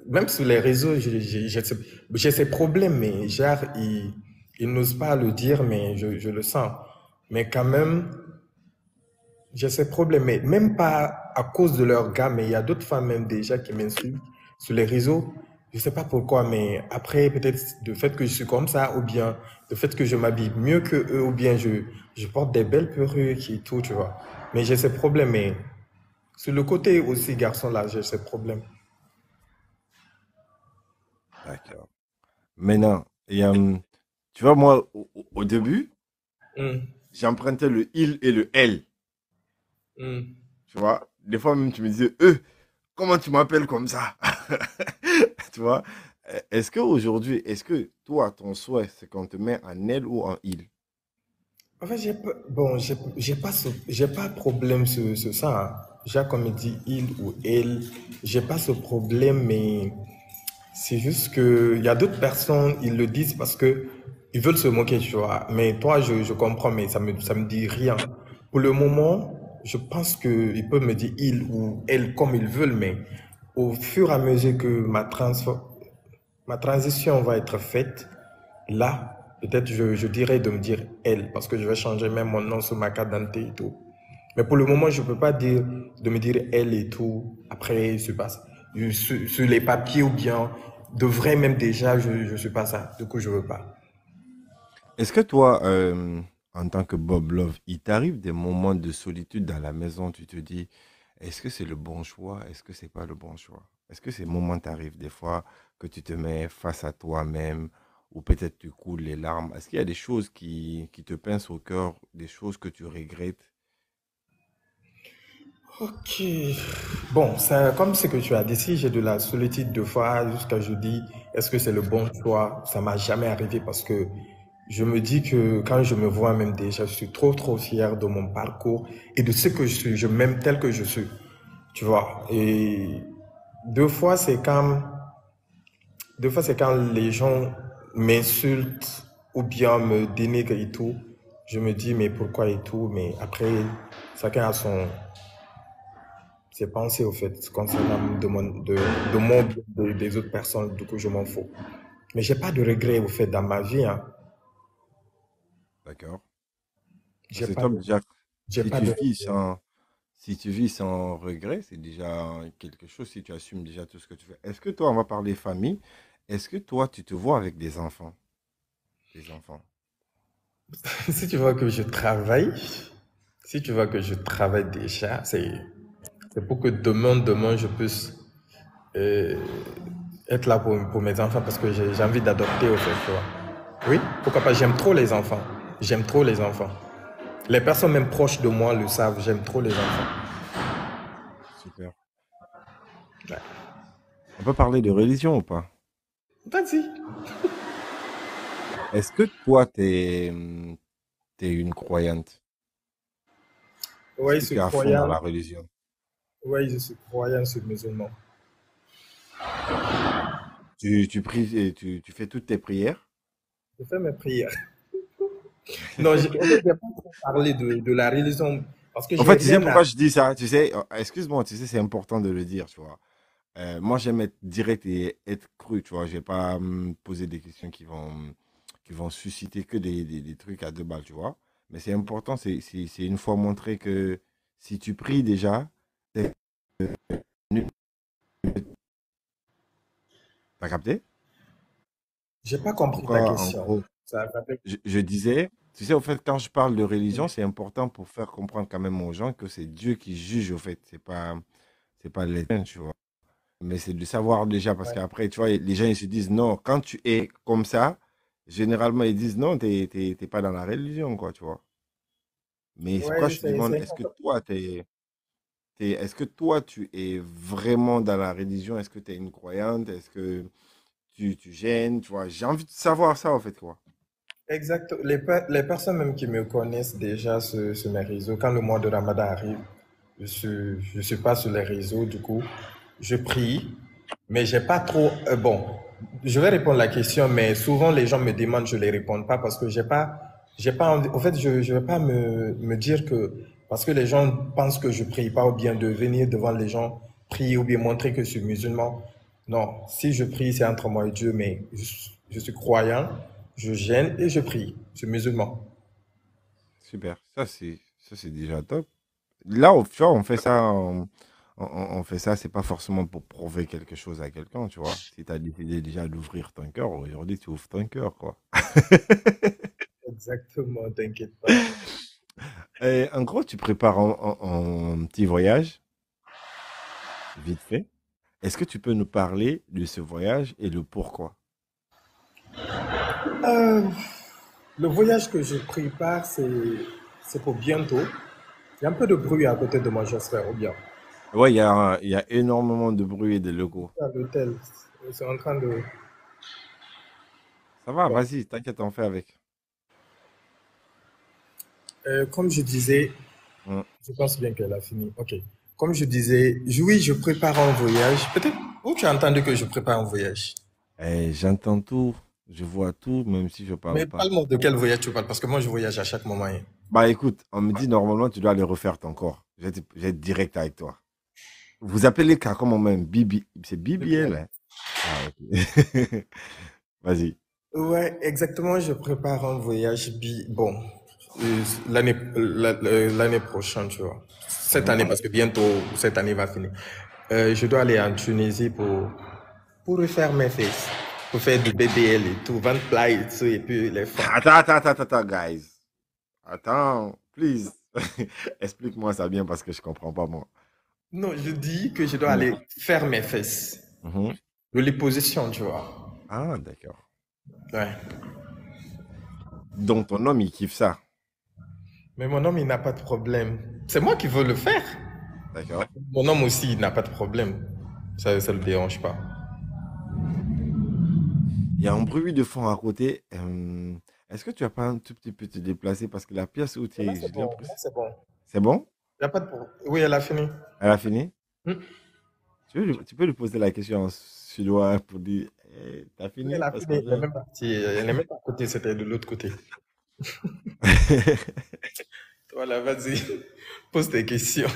même sur les réseaux, j'ai j'ai- j'ai ce- j'ai ces problèmes, mais genre, ils, ils n'osent pas le dire, mais je, je le sens. Mais quand même, j'ai ces problèmes, mais même pas à cause de leur gars, mais il y a d'autres femmes même déjà qui m'insultent sur les réseaux. Je sais pas pourquoi, mais après, peut-être le fait que je suis comme ça, ou bien le fait que je m'habille mieux que eux, ou bien je, je porte des belles perruques et tout, tu vois. Mais j'ai ces problèmes, mais sur le côté aussi, garçon, là, j'ai ces problèmes. D'accord. Maintenant, et, euh, tu vois, moi, au, au- au début, Hmm, j'empruntais le il et le elle. hmm. Tu vois, des fois même tu me disais, eux, comment tu m'appelles comme ça? Tu vois, Euh, est-ce qu'aujourd'hui, est-ce que toi, ton souhait, c'est qu'on te met en elle ou en il? En fait, j'ai pas, bon, j'ai j'ai pas j'ai pas problème sur, sur ça. hein. Déjà, comme il dit il ou elle, j'ai pas ce problème, mais c'est juste que il y a d'autres personnes, ils le disent parce que ils veulent se moquer, tu vois. Mais toi, je, je comprends, mais ça me, ça me dit rien. Pour le moment, je pense que ils peuvent me dire il ou elle comme ils veulent, mais au fur et à mesure que ma transfo- ma transition va être faite, là, peut-être je, dirais de me dire elle, parce que je vais changer même mon nom sur ma carte d'identité et tout. Mais pour le moment, je ne peux pas dire de me dire elle et tout. Après, je suis pas ça. Je- sur, sur les papiers ou bien de vrai même déjà, je ne suis pas ça. Du coup, je veux pas. Est-ce que toi, euh, en tant que Bob Love, il t'arrive des moments de solitude dans la maison, tu te dis, est-ce que c'est le bon choix? Est-ce que c'est pas le bon choix? Est-ce que ces moments t'arrivent des fois que tu te mets face à toi-même ou peut-être tu coules les larmes? Est-ce qu'il y a des choses qui, qui te pincent au cœur, des choses que tu regrettes? Ok. Bon, ça, comme ce que tu as dit, si j'ai de la solitude deux fois jusqu'à je dis, est-ce que c'est le bon choix? Ça m'a jamais arrivé parce que je me dis que quand je me vois même déjà, je suis trop, trop fier de mon parcours et de ce que je suis. Je m'aime tel que je suis. Tu vois. Et deux fois, c'est quand, deux fois, c'est quand les gens m'insultent ou bien me dénigrent et tout. Je me dis, mais pourquoi et tout? Mais après, chacun a son, c'est penser au fait concernant de mon, de, de mon des autres personnes, du coup je m'en fous. Mais j'ai pas de regret au fait dans ma vie, hein. D'accord? Déjà. Si tu de vis sans, si tu vis sans regret, c'est déjà quelque chose si tu assumes déjà tout ce que tu fais. Est-ce que toi, on va parler famille, est-ce que toi, tu te vois avec des enfants? Des enfants. Si tu vois que je travaille, si tu vois que je travaille déjà, c'est c'est pour que demain, demain, je puisse euh, être là pour, pour mes enfants parce que j'ai j'ai envie d'adopter au fait, tu vois. Oui, pourquoi pas, j'aime trop les enfants. J'aime trop les enfants. Les personnes même proches de moi le savent, j'aime trop les enfants. Super. Ouais. On peut parler de religion ou pas? Vas-y. Est-ce que toi, t'es, hum, t'es une croyante? Oui, je tu suis es fond dans croyant. la religion? Oui, je suis croyant, je suis musulman. Tu, tu pries tu, tu fais toutes tes prières? Je fais mes prières. Non, fait, j'ai pas trop parlé de, de la religion parce que En fait, tu sais pourquoi je dis ça? Tu sais, euh, excuse-moi, tu sais, c'est important de le dire, tu vois. Euh, moi, j'aime être direct et être cru, tu vois. Je vais pas me poser des questions qui vont, qui vont susciter que des, des, des trucs à deux balles, tu vois. Mais c'est important, c'est une fois montré que si tu pries déjà, c'est- t'as capté? J'ai pas compris ta Pourquoi, en question. gros, Ça je, je disais, tu sais, au fait, quand je parle de religion, c'est important pour faire comprendre quand même aux gens que c'est Dieu qui juge, au fait. C'est pas, c'est pas les humains, tu vois. Mais c'est de savoir déjà, parce Ouais, qu'après, tu vois, les gens, ils se disent, non, quand tu es comme ça, généralement, ils disent, non, t'es, t'es, t'es pas dans la religion, quoi, tu vois. Mais c'est pourquoi je te demande, est-ce que toi, t'es, t'es- est-ce que toi, tu es vraiment dans la religion? Est-ce que tu es une croyante? Est-ce que tu, tu gênes? Tu vois, j'ai envie de savoir ça, en fait, quoi. Exact. Les, les personnes même qui me connaissent déjà sur, sur mes réseaux, quand le mois de Ramadan arrive, je suis, suis pas sur les réseaux, du coup, je prie, mais j'ai pas trop. euh, bon, je vais répondre à la question, mais souvent les gens me demandent, je les réponds pas parce que j'ai pas, j'ai pas. En fait, je, je vais pas me, me dire que parce que les gens pensent que je prie pas ou bien de venir devant les gens prier ou bien montrer que je suis musulman. Non, si je prie, c'est entre moi et Dieu, mais je suis croyant, je gêne et je prie. Je suis musulman. Super. Ça, c'est, ça, c'est déjà top. Là, tu vois, on fait ça, on, on- on fait ça, c'est pas forcément pour prouver quelque chose à quelqu'un, tu vois. Si tu as décidé déjà d'ouvrir ton cœur, aujourd'hui, tu ouvres ton cœur, quoi. Exactement, t'inquiète pas. Et en gros, tu prépares un, un- un petit voyage, vite fait. Est-ce que tu peux nous parler de ce voyage et le pourquoi? Euh, le voyage que je prépare, c'est, c'est pour bientôt. Il y a un peu de bruit à côté de moi, j'espère, ou bien? Ouais, il y a, il y a énormément de bruit et de logos. À l'hôtel, ils sont en train de... Ça va, Bon. vas-y, t'inquiète, on fait avec. Euh, comme je disais, Hum. je pense bien qu'elle a fini. OK. Comme je disais, oui, je prépare un voyage. Peut-être, où tu as entendu que je prépare un voyage? Eh, j'entends tout, je vois tout, même si je parle Mais pas. parle-moi de quel voyage tu parles, parce que moi, je voyage à chaque moment. hein. Bah écoute, on me dit normalement tu dois aller refaire ton corps. Je vais être, je vais être direct avec toi. Vous appelez cas comment même Bibi, c'est BBL, hein? Ah, ok. Vas-y. Ouais, exactement. Je prépare un voyage bi bon euh, l'année la- la- l'année prochaine, tu vois. Cette année parce que bientôt cette année va finir. Euh, je dois aller en Tunisie pour pour refaire mes fesses, pour faire du BBL et tout, vendre plat et tout et puis les femmes. Attends, attends, attends, attends, guys. Attends, please. Explique-moi ça bien parce que je comprends pas moi. Non, je dis que je dois aller faire mes fesses, Mhm. de l'hyposition, tu vois. Ah, d'accord. Ouais. Donc ton homme il kiffe ça. Mais mon homme, il n'a pas de problème. C'est moi qui veux le faire. D'accord. Mon homme aussi, il n'a pas de problème. Ça, ça le dérange pas. Il y a un bruit de fond à côté. Euh, Est-ce que tu as pas un tout petit peu te déplacer? Parce que la pièce où tu Là, es, c'est bon. Là, c'est bon. C'est bon? Y a pas de problème. Oui, elle a fini. Elle a fini? Hmm. Tu, veux lui- tu peux lui poser la question en suédois pour dire Eh, T'as fini? elle a Parce fini. que Elle est là- même partie. Elle n'est même pas à côté, c'était de l'autre côté. Voilà, vas-y. Pose tes questions.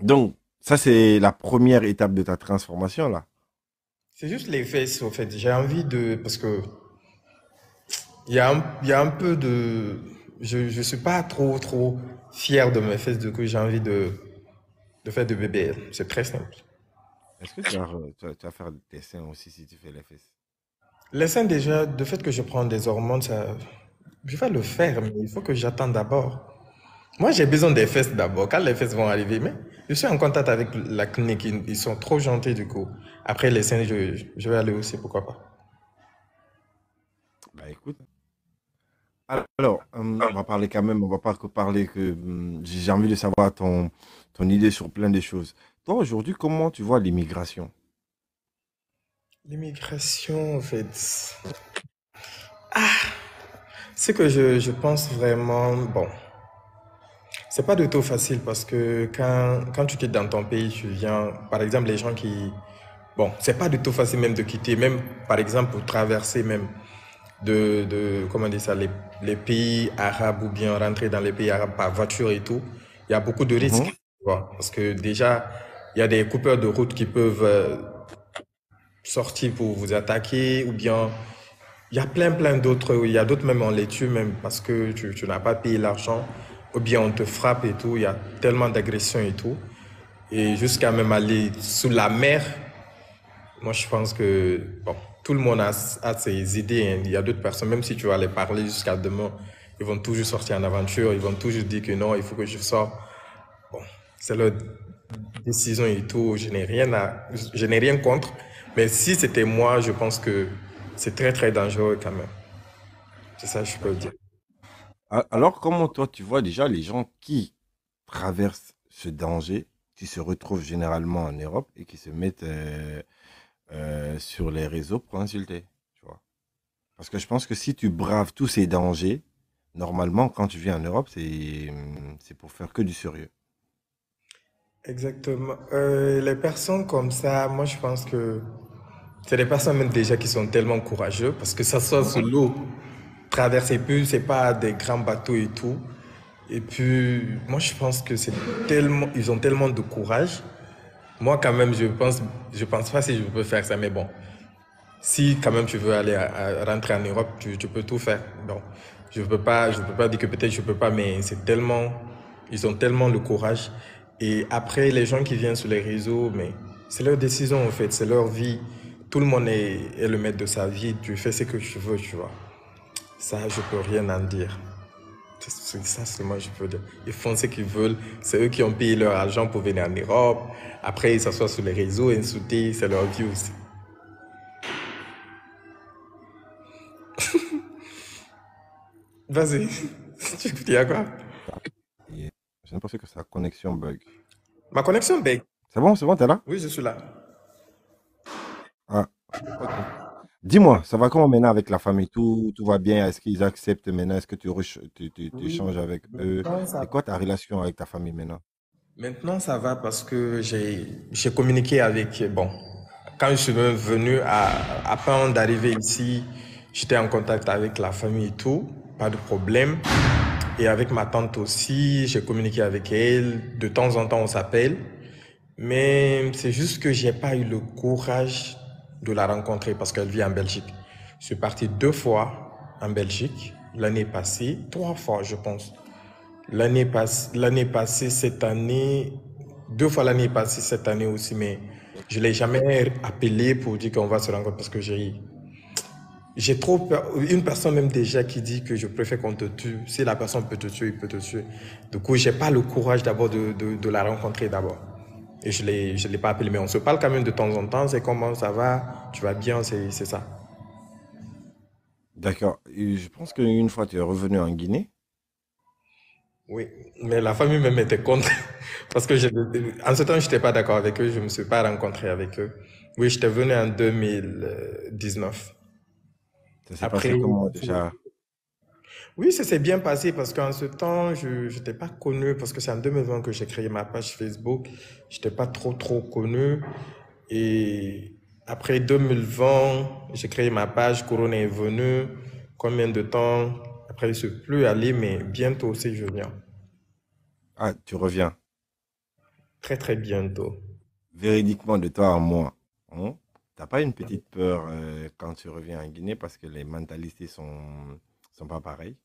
Donc, ça, c'est la première étape de ta transformation, là. C'est juste les fesses, au fait. J'ai envie de. Parce que. Il y a un, il y a un peu de. je ne suis pas trop, trop fier de mes fesses. Du coup, j'ai envie de, de faire de BBL. C'est très simple. Est-ce que tu vas, tu vas- faire des seins aussi si tu fais les fesses? Les seins, déjà, de fait que je prends des hormones, ça, je vais le faire, mais il faut que j'attende d'abord. Moi, j'ai besoin des fesses d'abord. Quand les fesses vont arriver, mais je suis en contact avec la clinique. Ils sont trop gentils, du coup. Après, les seins, je, je vais aller aussi, pourquoi pas. Bah écoute. Alors, hum, on va parler quand même, on va pas que parler que hum, j'ai envie de savoir ton, ton idée sur plein de choses. Toi, aujourd'hui, comment tu vois l'immigration? L'immigration, en fait, c'est que je, je pense vraiment, bon, c'est pas du tout facile parce que quand, quand tu quittes dans ton pays, tu viens, par exemple, les gens qui, bon, c'est pas du tout facile même de quitter, même par exemple pour traverser même de, de comment dire ça, les, les pays arabes ou bien rentrer dans les pays arabes par voiture et tout, il y a beaucoup de risques, Mhm. vois, parce que déjà, il y a des coupeurs de route qui peuvent euh, sortir pour vous attaquer ou bien il y a plein, plein d'autres. Il y a d'autres même, on les tue même parce que tu, tu n'as pas payé l'argent. Ou bien on te frappe et tout. Il y a tellement d'agressions et tout. Et jusqu'à même aller sous la mer. Moi, je pense que bon, tout le monde a, a ses idées. hein. Il y a d'autres personnes, même si tu vas les parler jusqu'à demain, ils vont toujours sortir en aventure. Ils vont toujours dire que non, il faut que je sorte. Bon, c'est leur décision et tout. Je n'ai rien rien contre. Mais si c'était moi, je pense que c'est très, très dangereux quand même. C'est ça que je peux dire. Alors, comment toi, tu vois déjà les gens qui traversent ce danger, qui se retrouvent généralement en Europe et qui se mettent euh, euh, sur les réseaux pour insulter, tu vois? Parce que je pense que si tu braves tous ces dangers, normalement, quand tu viens en Europe, c'est hum, pour faire que du sérieux. Exactement. Euh, les personnes comme ça, moi je pense que c'est des personnes même déjà qui sont tellement courageux parce que ça soit sur l'eau, traverser plus, c'est pas des grands bateaux et tout. Et puis, moi je pense que c'est tellement, ils ont tellement de courage. Moi quand même, je pense, je pense pas si je peux faire ça, mais bon, si quand même tu veux aller rentrer en Europe, tu, tu peux tout faire. Donc, je peux pas, je peux pas dire que peut-être je peux pas, mais c'est tellement, ils ont tellement le courage. Et après, les gens qui viennent sur les réseaux, mais c'est leur décision en fait, c'est leur vie. Tout le monde est, est le maître de sa vie. Tu fais ce que tu veux, tu vois. Ça, je peux rien en dire. C'est c'est ça seulement je peux dire. Ils font ce qu'ils veulent. C'est eux qui ont payé leur argent pour venir en Europe. Après, ils s'assoient sur les réseaux, insulter, c'est leur vie aussi. Vas-y. Tu dis quoi? Et j'ai l'impression que sa connexion bug. Ma connexion bug. C'est bon, c'est bon, t'es là? Oui, je suis là. Ah, ok. Dis-moi, ça va comment maintenant avec la famille? Tout, tout va bien? Est-ce qu'ils acceptent maintenant? Est-ce que tu, rech- tu, tu- tu Oui, échanges avec eux? maintenant ça, C'est quoi ta relation avec ta famille maintenant? maintenant ça va parce que j'ai j'ai communiqué avec, bon, quand je suis venu à, à peine d'arriver ici, j'étais en contact avec la famille et tout, pas de problème. Et avec ma tante aussi, j'ai communiqué avec elle. De temps en temps, on s'appelle. Mais c'est juste que j'ai pas eu le courage de la rencontrer parce qu'elle vit en Belgique. Je suis parti deux fois en Belgique l'année passée, trois fois, je pense. L'année pass- l'année passée, cette année, deux fois l'année passée, cette année aussi, mais je l'ai jamais appelé pour dire qu'on va se rencontrer parce que j'ai, j'ai trop peur. Une personne même déjà qui dit que je préfère qu'on te tue. Si la personne peut te tuer, il peut te tuer. Du coup, j'ai pas le courage d'abord de, de, de la rencontrer d'abord. Et je je l'ai pas appelé, mais on se parle quand même de temps en temps. C'est comment ça va? Tu vas bien? C'est, ça. D'accord. Je pense qu'une fois tu es revenu en Guinée. Oui, mais la famille même était contre parce que je, en ce temps, je n'étais pas d'accord avec eux, je ne me suis pas rencontré avec eux. Oui, j'étais venu en 2019. Ça s'est Après, passé comment déjà? Oui, ça s'est bien passé parce qu'en ce temps, je n'étais pas connu parce que c'est en 2020 que j'ai créé ma page Facebook. Je n'étais pas trop, trop connu. Et après 2020, j'ai créé ma page, Corona est venu. Combien de temps? Après, je ne suis plus allé, mais bientôt aussi, je viens. Ah, tu reviens. Très, très bientôt. Véridiquement de toi à moi. Hein? T'as pas une petite peur euh, quand tu reviens en Guinée parce que les mentalités sont, sont pas pareilles?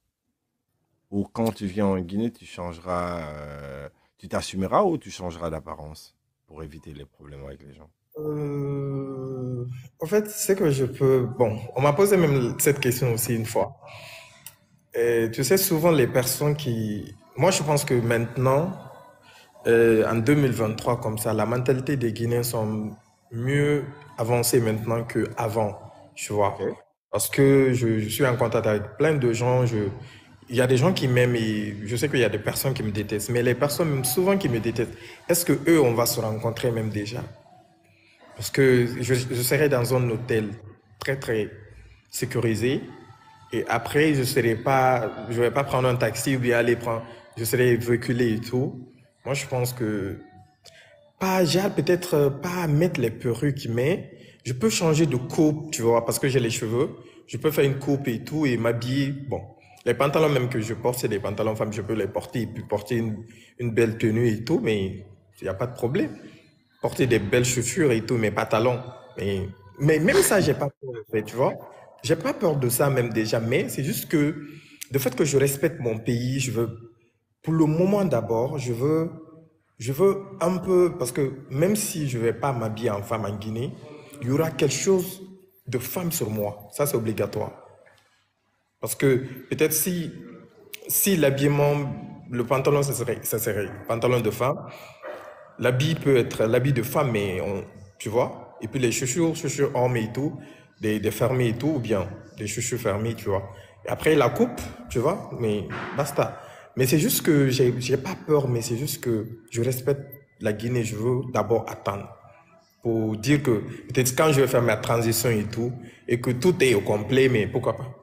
Ou quand tu viens en Guinée, tu changeras, euh, tu t'assumeras ou tu changeras d'apparence pour éviter les problèmes avec les gens? Euh, en fait, c'est que je peux... Bon, on m'a posé même cette question aussi une fois. Et tu sais, souvent les personnes qui... Moi, je pense que maintenant, euh, en 2023, comme ça, la mentalité des Guinéens sont mieux avancées maintenant qu'avant, tu vois. Ok. Parce que je, je suis en contact avec plein de gens. Je, il y a des gens qui m'aiment et je sais qu'il y a des personnes qui me détestent. Mais les personnes souvent qui me détestent, est-ce que eux, on va se rencontrer même déjà? Parce que je, je serai dans un hôtel très, très sécurisé. Et après, je serai pas, je vais pas prendre un taxi ou aller prendre, je serai véhiculé et tout. Moi, je pense que pas, j'ai peut-être euh, pas mettre les perruques, mais je peux changer de coupe, tu vois, parce que j'ai les cheveux. Je peux faire une coupe et tout et m'habiller. Bon, les pantalons même que je porte, c'est des pantalons femmes, je peux les porter puis porter une, belle tenue et tout, mais il n'y a pas de problème. Porter des belles chaussures et tout, mes pantalons. Mais, mais même ça, j'ai pas peur, tu vois. J'ai pas peur de ça même déjà, mais c'est juste que le fait que je respecte mon pays, je veux, pour le moment d'abord, je veux, je veux un peu, parce que même si je vais pas m'habiller en femme en Guinée, il y aura quelque chose de femme sur moi. Ça, c'est obligatoire. Parce que peut-être si, si l'habillement, le pantalon, ça serait, ça serait pantalon de femme, l'habit peut être l'habit de femme, mais tu vois? Et puis les chaussures, chaussures hommes et tout, des, des fermés et tout, ou bien des chaussures fermées, tu vois? Et après la coupe, tu vois, mais basta. Mais c'est juste que j'ai, j'ai pas peur, mais c'est juste que je respecte la Guinée. Je veux d'abord attendre pour dire que peut-être quand je vais faire ma transition et tout, et que tout est au complet, mais pourquoi pas?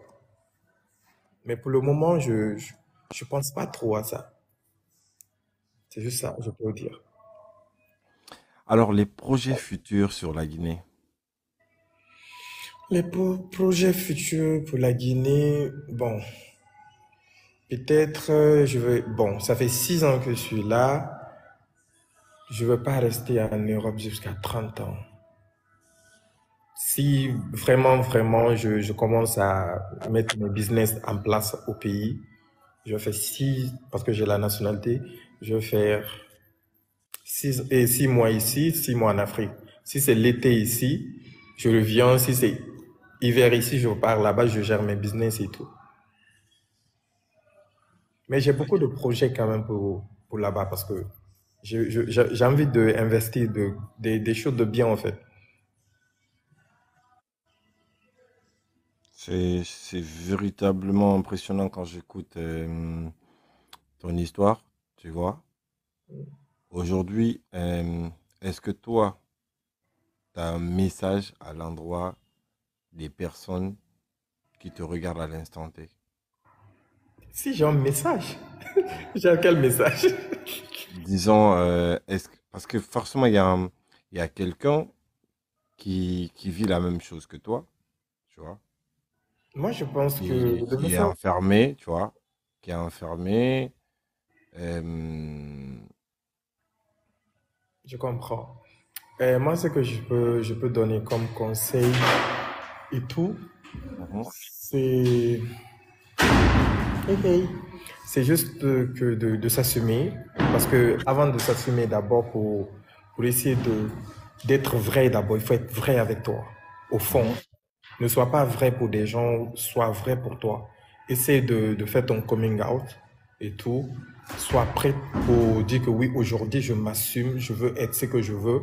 Mais pour le moment, je, je, je pense pas trop à ça. C'est juste ça, je peux vous dire. Alors, les projets futurs sur la Guinée? Les pro- projets futurs pour la Guinée, bon, peut-être euh, je vais, bon, ça fait six ans que je suis là. Je veux pas rester en Europe jusqu'à 30 ans. Si vraiment, vraiment, je, commence à mettre mes business en place au pays, je faire six, parce que j'ai la nationalité, je vais faire six, et six mois ici, six mois en Afrique. Si c'est l'été ici, je reviens. Si c'est hiver ici, je repars là-bas, je gère mes business et tout. Mais j'ai beaucoup de projets quand même pour, pour là-bas parce que j'ai envie d'investir de, des des choses de bien en fait. C'est, véritablement impressionnant quand j'écoute euh, ton histoire, tu vois. Aujourd'hui, euh, est-ce que toi, tu as un message à l'endroit des personnes qui te regardent à l'instant T? Si j'ai un message, j'ai quel message? Disons, euh, est-ce parce que forcément, il y a un- y a quelqu'un qui, qui vit la même chose que toi, tu vois, Moi, je pense que qui, le qui est message, enfermé, tu vois, qui est enfermé. euh, je comprends. Euh, moi, ce que je peux, je peux donner comme conseil et tout, mhm. c'est Hey, hey. C'est juste que de, de s'assumer, parce que avant de s'assumer d'abord pour, pour essayer de d'être vrai d'abord, il faut être vrai avec toi, au fond. Ne sois pas vrai pour des gens, sois vrai pour toi. Essaie de, de faire ton coming out et tout. Sois prêt pour dire que oui, aujourd'hui, je m'assume, je veux être ce que je veux.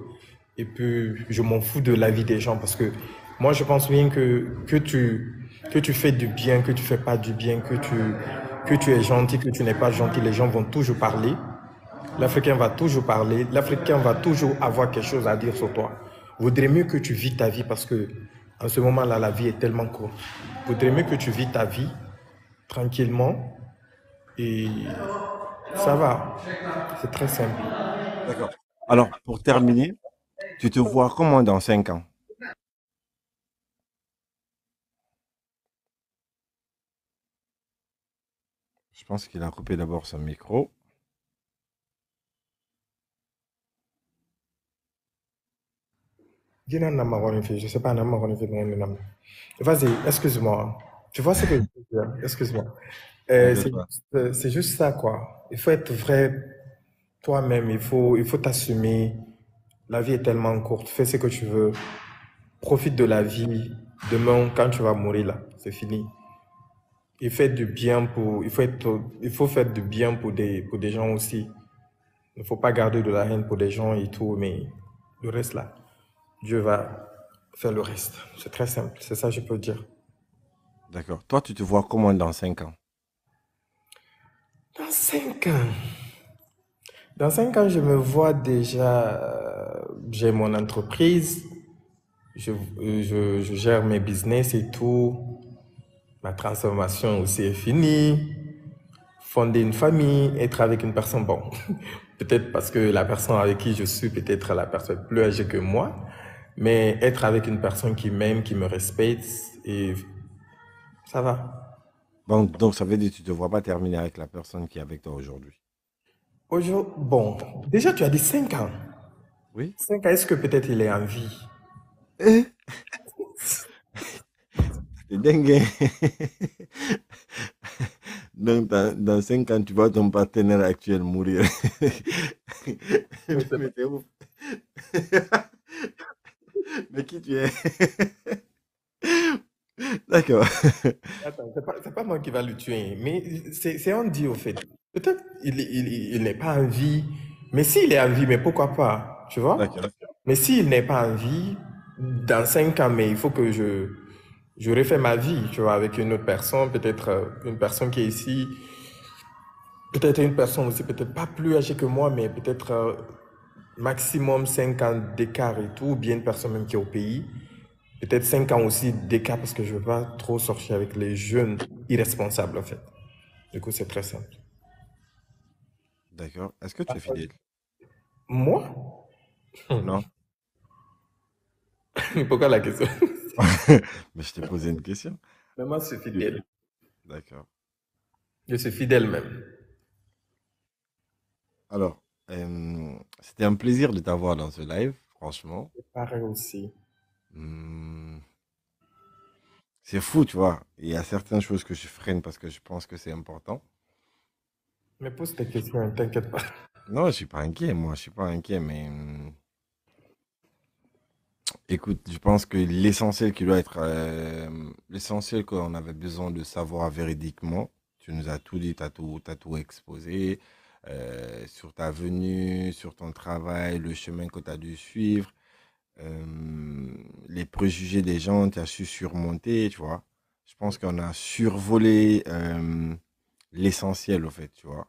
Et puis, je m'en fous de la vie des gens parce que moi, je pense bien que, que tu, que tu fais du bien, que tu fais pas du bien, que tu, que tu es gentil, que tu n'es pas gentil, les gens vont toujours parler. L'Africain va toujours parler. L'Africain va toujours avoir quelque chose à dire sur toi. Vaudrait mieux que tu vis ta vie parce que en ce moment-là, la vie est tellement courte. Vaudrait mieux que tu vis ta vie tranquillement et ça va. C'est très simple. D'accord. Alors, pour terminer, tu te vois comment dans cinq ans? Je pense qu'il a coupé d'abord son micro. Dis-nous, Nama Ronifi, Je sais pas, non. Vas-y, excuse-moi. Tu vois ce que je veux dire? Excuse-moi. Euh, c'est T'inquiète pas. juste, euh, c'est juste ça, quoi. Il faut être vrai toi-même. Il faut, il faut t'assumer. La vie est tellement courte. Fais ce que tu veux. Profite de la vie. Demain, quand tu vas mourir, là, c'est fini. Il fait du bien pour, il faut être, il faut faire du bien pour des, pour des gens aussi. Il ne faut pas garder de la haine pour des gens et tout, mais le reste là, Dieu va faire le reste. C'est très simple, c'est ça que je peux dire. D'accord. Toi, tu te vois comment dans 5 ans? Dans cinq ans, dans cinq ans, je me vois déjà, euh, j'ai mon entreprise, je, je, je gère mes business et tout. Ma transformation aussi est finie. Fonder une famille, être avec une personne, bon, peut-être parce que la personne avec qui je suis, peut-être la personne plus âgée que moi, mais être avec une personne qui m'aime, qui me respecte, et ça va. Donc, donc, ça veut dire que tu ne te vois pas terminer avec la personne qui est avec toi aujourd'hui? Aujourd'hui, bon, déjà tu as dit 5 ans. Oui? 5 ans, est-ce que peut-être il est en vie? Eh, C'est dingue. hein? Donc, dans, dans 5 ans, tu vois ton partenaire actuel mourir. Mais qui tu es? D'accord. Attends, c'est pas, pas moi qui va le tuer, mais c'est on dit au fait. Peut-être il, il, il n'est pas en vie, mais s'il est en vie, mais pourquoi pas, tu vois? Mais s'il n'est pas en vie, dans cinq ans, mais il faut que je, je refais ma vie, tu vois, avec une autre personne, peut-être euh, une personne qui est ici, peut-être une personne aussi, peut-être pas plus âgée que moi, mais peut-être euh, maximum cinq ans d'écart et tout, ou bien une personne même qui est au pays. Peut-être cinq ans aussi d'écart parce que je veux pas trop sortir avec les jeunes irresponsables, en fait. Du coup, c'est très simple. D'accord. Est-ce que tu es fidèle? Moi? Non? Pourquoi la question? Mais je t'ai posé une question. Mais moi, je suis fidèle. D'accord. Je suis fidèle même. Alors, euh, c'était un plaisir de t'avoir dans ce live, franchement. Pareil aussi. Hmm, c'est fou, tu vois. Il y a certaines choses que je freine parce que je pense que c'est important. Mais pose tes questions, ne t'inquiète pas. Non, je suis pas inquiet, moi, je suis pas inquiet, mais hmm, écoute, je pense que l'essentiel qui doit être, euh, l'essentiel qu'on avait besoin de savoir véridiquement, tu nous as tout dit, tu as tout, t'as tout exposé, euh, sur ta venue, sur ton travail, le chemin que tu as dû suivre. euh, les préjugés des gens, tu as su surmonter, tu vois. Je pense qu'on a survolé euh, l'essentiel, au fait, tu vois.